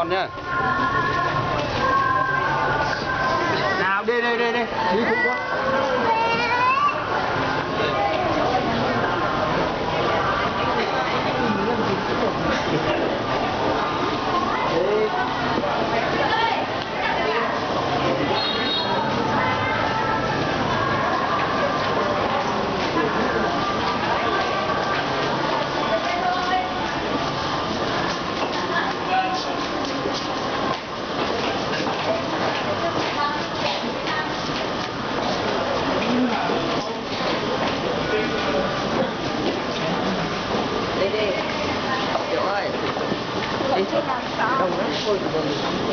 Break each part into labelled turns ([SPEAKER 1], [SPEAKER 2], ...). [SPEAKER 1] อนเนี่ย걸 누르면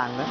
[SPEAKER 1] างนะ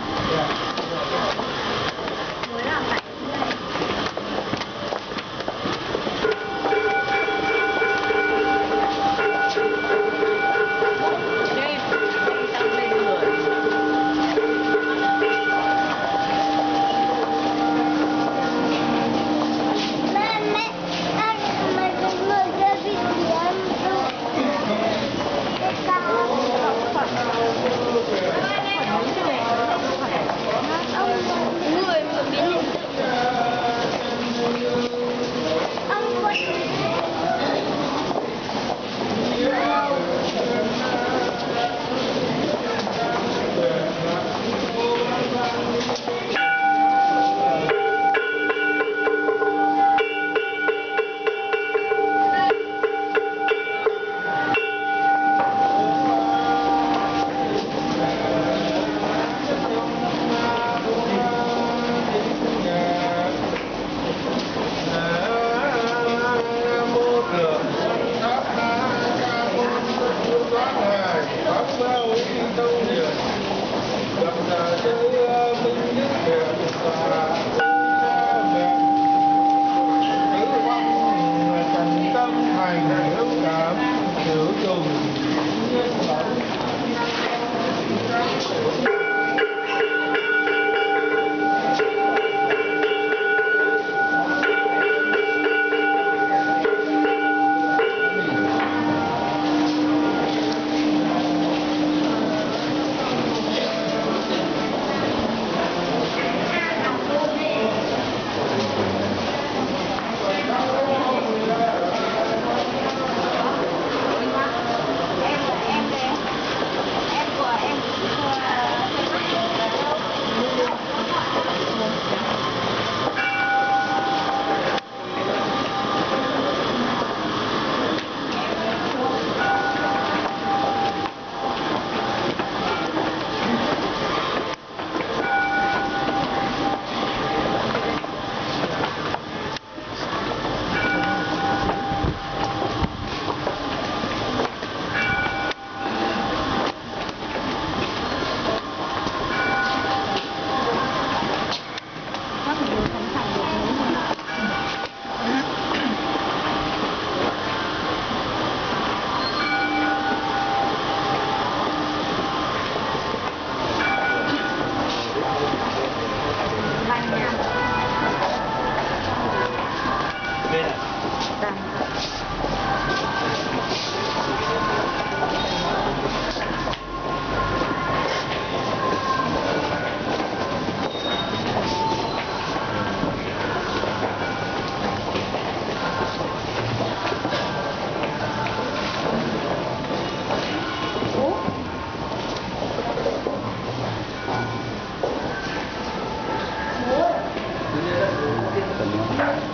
[SPEAKER 1] Gracias.